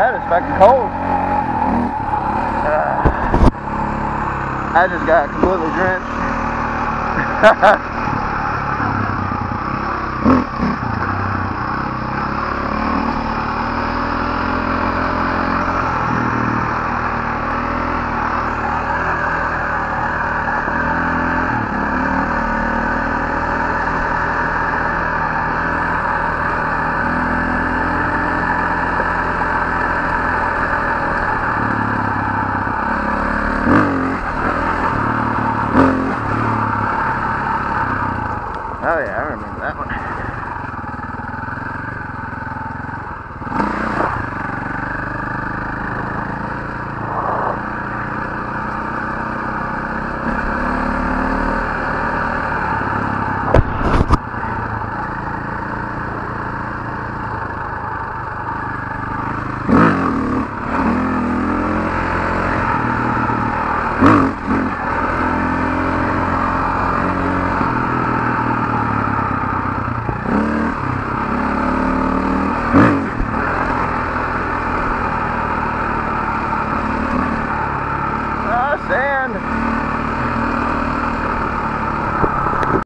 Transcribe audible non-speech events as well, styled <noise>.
fucking cold. Uh, I just got completely drenched. <laughs> Oh, yeah, I remember that one.